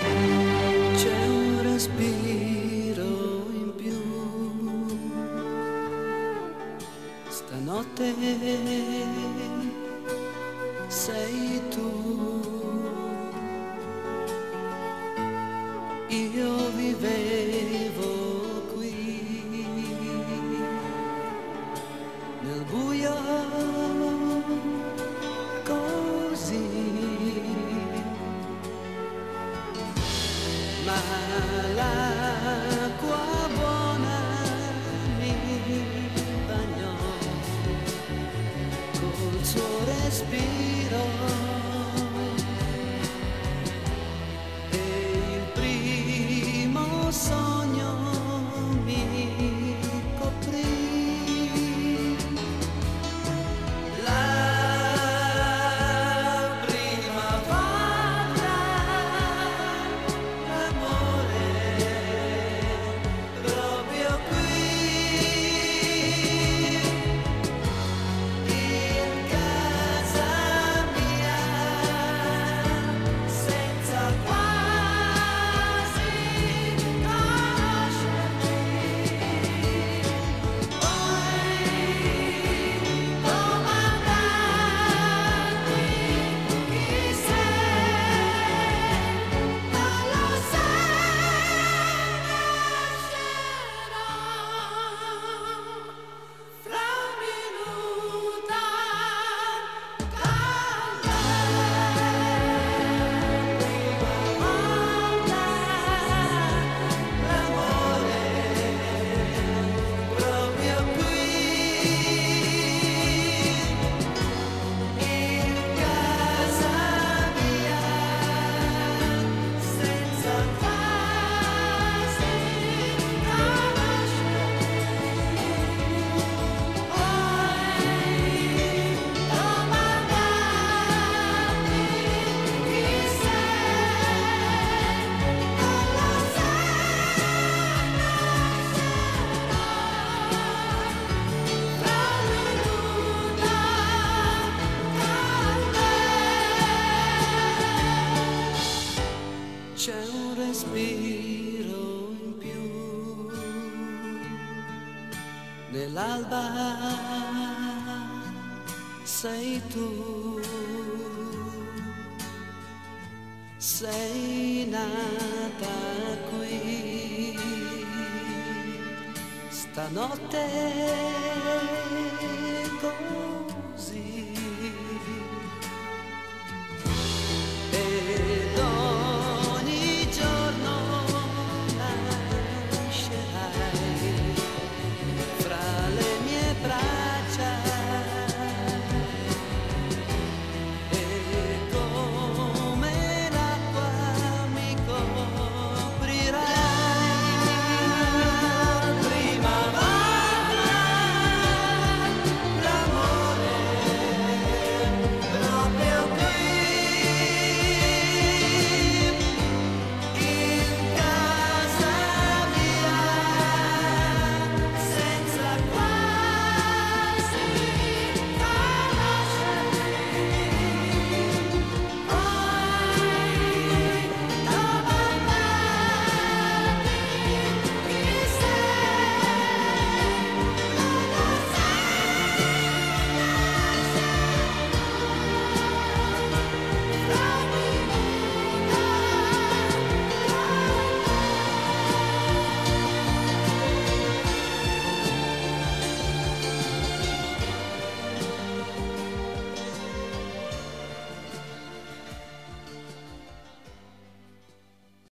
C'è un respiro in più. Stanotte sei tu. Io vivevo. sospiro in più. Nell'alba sei tu. Sei nata qui. Stanotte